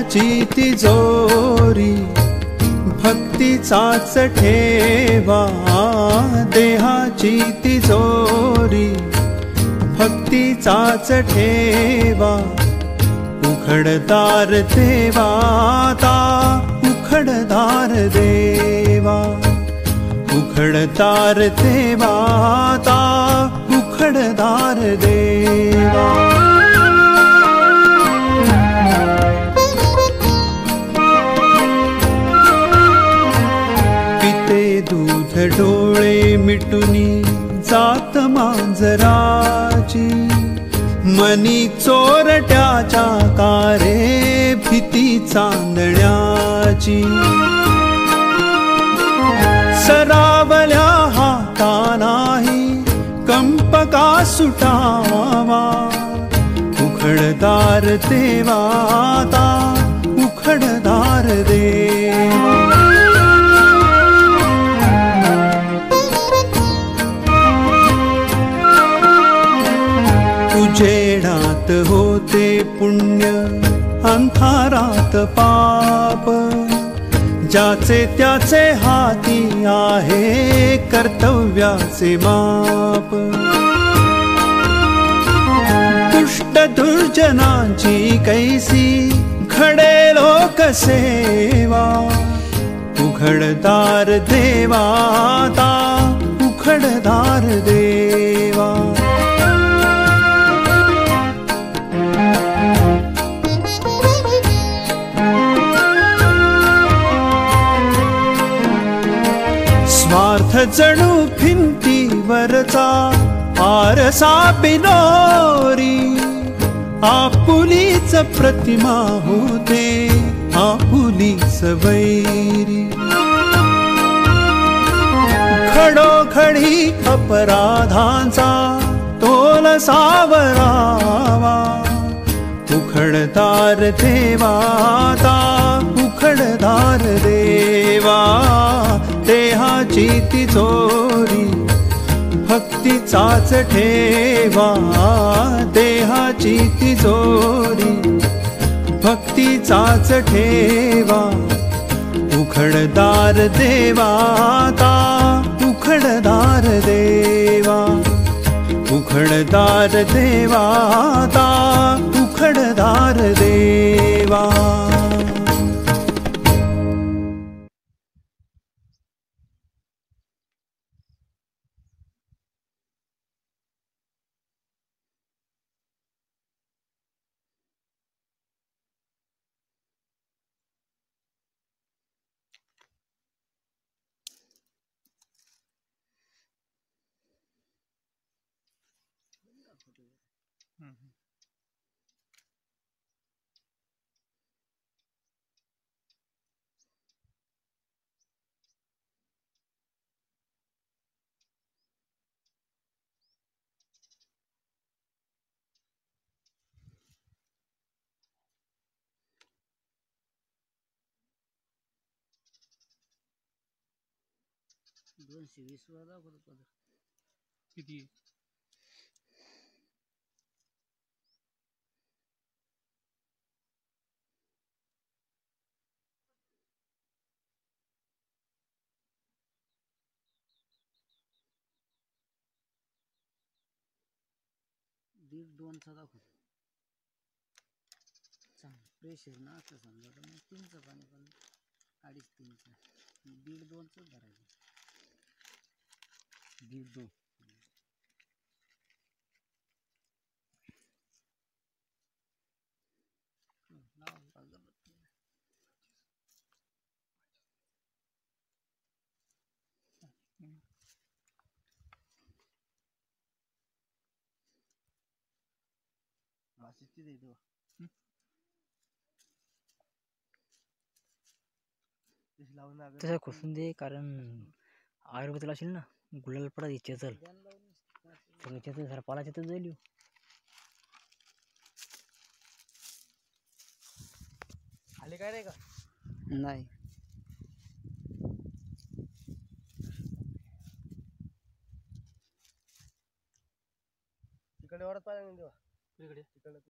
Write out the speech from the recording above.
देहाची तिजोरी भक्तीचाच ठेवा देहाची तिजोरी भक्तीचाच ठेवा उघडदार देवाता उघडदार देवा उघडदार देवाता उघडदार देवा मांजराची मनी चोरट्याच्या कारे भीती चांदण्याची. सरावल्या हाता नाही कंपका सुटावा. उघडदार देवाता उखडदार देवा. होते पुण्य अंधारात पाप. ज्याचे त्याचे हाती आहे कर्तव्याचे माप. दुष्ट दुर्जनांची कैसी घडे लोकसेवा. उघडदार देवाता उघडदार देवा स्वार्थ जणू भिंतीवरचा आरसा बिनोरी आपुलीच प्रतिमा होते आपुलीच वैरी. खडोखडी अपराधांचा तोल सावरावा. उखडदार देवाता उखडदार दे देहाची तिजोरी भक्तीचाच ठेवा देहाची तिजोरी भक्तीचाच ठेवा उखडदार देवाता उखडदार देवा उखडदार देवाता उखडदार Mm-hmm. दोनशे वीस वर दाखवतो किती? दीड दोनचा दाखवतो चांगलं प्रेशर ना असलं समजा. तर मग तीनचं पाणी पण अडीच तीनचं. दीड दोनचंच धरायचं. दीड दोन. लावा अगरबत्ती. वास येते ते इथं. तेच लावून अगरबत्ती. तसं खोसून दे कारण आयुर्वेदाला असेल ना गुलाल पडा चेचल द्या ना लावून. सगळं चेचल जरा पाला चेचल जाईल. आले काय रे का नाही तिकडे वरच पाहिजे देवा तिकडे तिकडे